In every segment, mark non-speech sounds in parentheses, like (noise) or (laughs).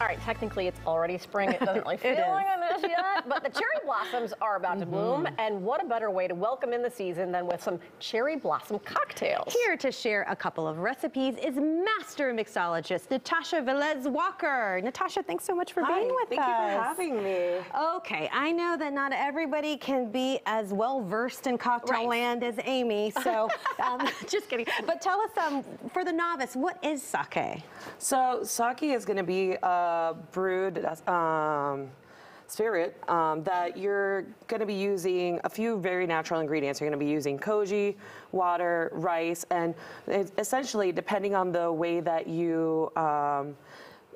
All right, technically it's already spring. It doesn't really (laughs) feel like this yet, but the cherry blossoms are about to bloom. And what a better way to welcome in the season than with some cherry blossom cocktails. Here to share a couple of recipes is master mixologist Natasha Velez Walker. Natasha, thanks so much for Hi, being with thank us. Thank you for having me. Okay, I know that not everybody can be as well versed in cocktail Right. land as Amy, so (laughs) um, (laughs) just kidding. But tell us, um, for the novice, what is sake? So sake is going to be brewed um, spirit um, that you're going to be using a few very natural ingredients. You're going to be using koji, water, rice, and essentially, depending on the way that you um,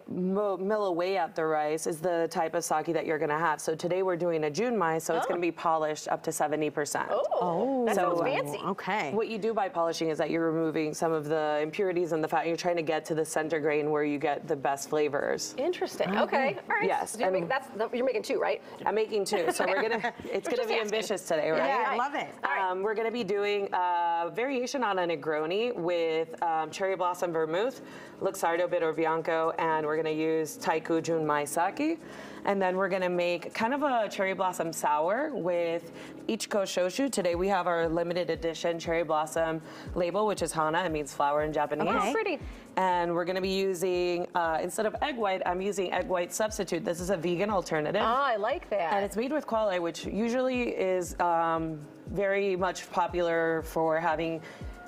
mill away at the rice is the type of sake that you're going to have. So today we're doing a junmai, so it's going to be polished up to 70%. Oh, that So, uh, fancy. Okay. What you do by polishing is that you're removing some of the impurities and the fat. You're trying to get to the center grain where you get the best flavors. Interesting. Okay. All right. Yes, So you're, making, that's, you're making two, right? I'm making two, so we're gonna. (laughs) It's We're gonna be asking. ambitious today, right? Yeah, I love it. Right. Um, we're going to be doing a variation on a Negroni with um, cherry blossom vermouth, Luxardo Bitter Bianco, and we're going to use TYKU Junmai Sake. And then we're going to make kind of a cherry blossom sour with iichiko Shochu. Today we have our limited edition cherry blossom label, which is Hana. It means flower in Japanese. Oh, pretty. And we're going to be using, uh, instead of egg white, I'm using egg white substitute. This is a vegan alternative. Ah, I like that. And it's made with quale, which usually is um, very much popular for having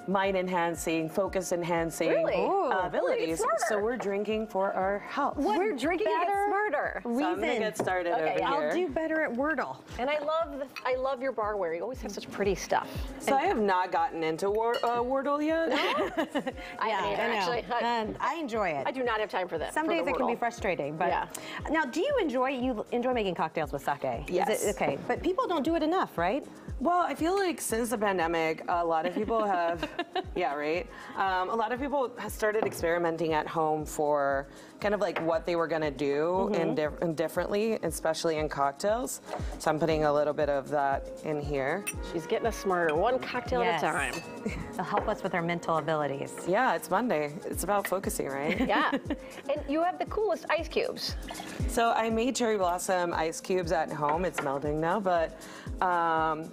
mind enhancing, focus enhancing Really? uh, abilities. getting So we're drinking for our health. We're drinking to get better smarter. So I'm gonna get started Okay, over I'll here. I'll do better at Wordle. And I love the, I love your barware. You always have such pretty stuff. so I have not gotten into war, uh, Wordle yet. No? (laughs) I haven't either, actually. I, And I enjoy it. I do not have time for this. Some for the days it can be frustrating, but Yeah. now do you enjoy you enjoy making cocktails with sake? Is Yes. it, okay, but people don't do it enough, right? Well, I feel like since the pandemic, a lot of people have, (laughs) yeah, right. Um, a lot of people have started experimenting at home for kind of like what they were gonna do in, dif- in differently, especially in cocktails. So I'm putting a little bit of that in here. She's getting us smarter, one cocktail Yes. at a time. (laughs) They'll help us with our mental abilities. Yeah, it's Monday. It's about focusing, right? (laughs) Yeah. and you have the coolest ice cubes. So I made cherry blossom ice cubes at home. It's melting now, but um,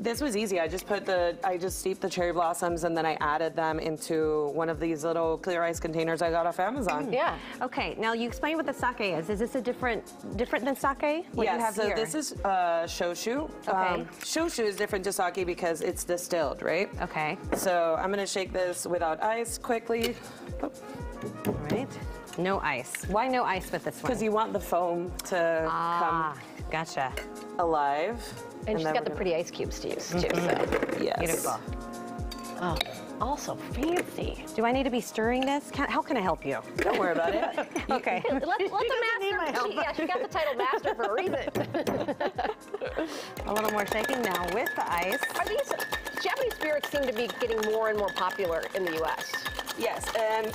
this was easy. I just put the, I just steeped the cherry blossoms and then I added them into one of these little clear ice containers I got off Amazon. Yeah. Okay, now you explain what the sake is. Is this a different different than sake? What yeah, you have so here? this is uh, shochu. Okay. shochu is different to sake because it's distilled, right? Okay. So I'm gonna shake this without ice quickly All right. No ice. Why no ice with this one? because you want the foam to ah, gotcha. alive. And, she's then got we're the pretty ice cubes to use too. Mm-hmm. So. Yes. Beautiful. Oh, also fancy. Do I need to be stirring this? Can, how can I help you? Don't worry about it. (laughs) Okay. (laughs) Let, let the need my (laughs) master. help. She, yeah, she got the title master for a reason. a little more shaking now with the ice. Are these Japanese spirits seem to be getting more and more popular in the U.S. Yes, and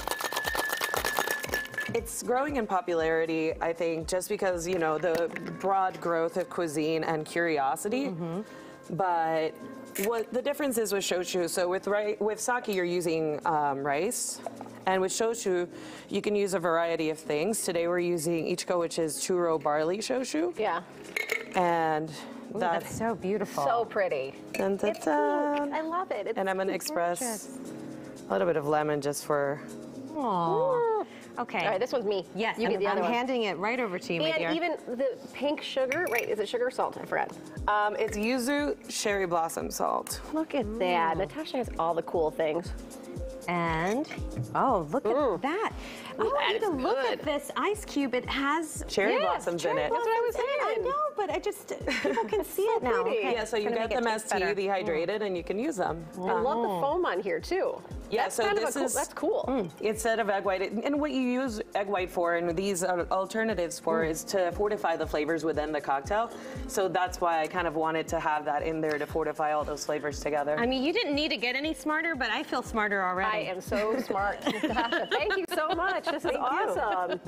it's growing in popularity, I think, just because, you know, the broad growth of cuisine and curiosity. But what the difference is with shochu, so with ri- with sake, you're using um, rice. And with shochu, you can use a variety of things. Today we're using iichiko, which is churro barley shochu. Yeah. And Ooh, that, that's so beautiful. So pretty. dun, dun, It's dun. pink. I love it. It's and I'm gonna express a little bit of lemon just for Aw. Okay. All right, this one's me. yes, you I'm, get the I'm other one. handing it right over to you, my dear. And even the pink sugar, right? Is it sugar or salt? I forgot. um, it's yuzu cherry blossom salt. Look at that. Mm. Natasha has all the cool things. And oh, look mm. Ooh. at that! I oh, that even is look good. at this ice cube. It has Cherry Yes, blossoms cherry in it. blossoms. That's what I was blossoms in it. I know, but I just (laughs) people can see it now. pretty. Okay, Yeah, so you gonna get them as tea better. dehydrated mm. and you can use them. I love the foam on here too. Yeah, that's so kind this of a cool, is- that's cool. Mm, Instead of egg white, and what you use egg white for and these uh, alternatives for mm. is to fortify the flavors within the cocktail. So that's why I kind of wanted to have that in there to fortify all those flavors together. I mean, you didn't need to get any smarter, but I feel smarter already. I am so smart, (laughs) (laughs) Thank you so much. This is awesome.